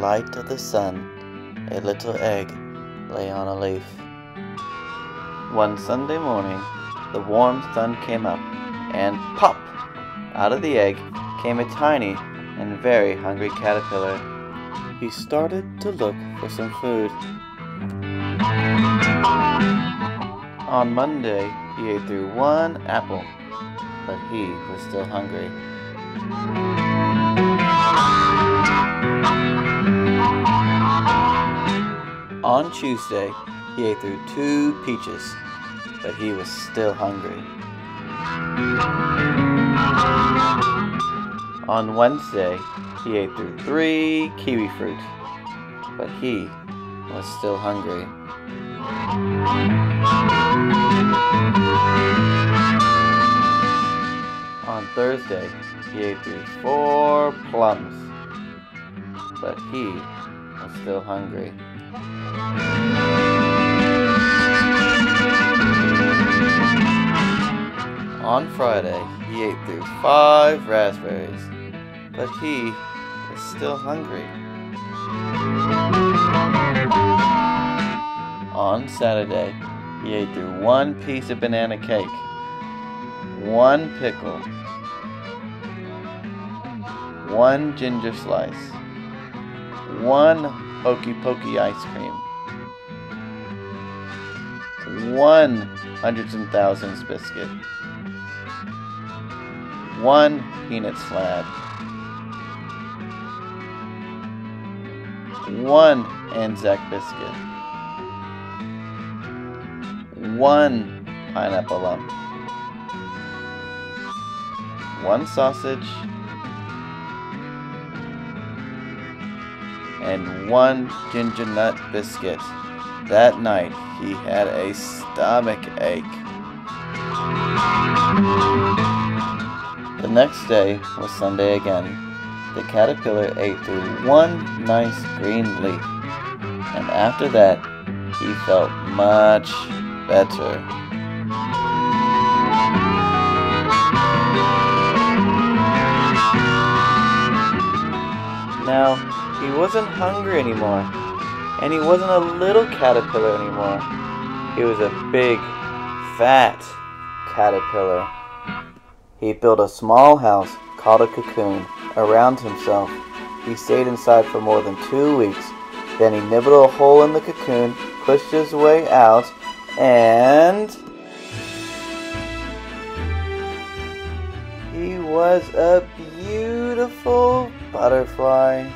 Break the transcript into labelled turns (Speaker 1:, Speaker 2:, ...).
Speaker 1: light of the sun, a little egg lay on a leaf. One Sunday morning, the warm sun came up, and pop! Out of the egg came a tiny and very hungry caterpillar. He started to look for some food. On Monday, he ate through one apple, but he was still hungry. On Tuesday, he ate through two peaches, but he was still hungry. On Wednesday, he ate through three kiwi fruit, but he was still hungry. On Thursday, he ate through four plums, but he was still hungry. On Friday, he ate through five raspberries, but he was still hungry. On Saturday, he ate through one piece of banana cake, one pickle, one ginger slice, one hokey pokey ice cream, one hundreds and thousands biscuit, one peanut slab, one Anzac biscuit, one pineapple lump, one sausage, and one ginger nut biscuit. That night he had a stomach ache. The next day was Sunday again. The caterpillar ate through one nice green leaf, and after that he felt much better. Wasn't hungry anymore, and he wasn't a little caterpillar anymore. He was a big, fat caterpillar. He built a small house called a cocoon around himself. He stayed inside for more than two weeks. Then he nibbled a hole in the cocoon, pushed his way out, and he was a beautiful butterfly.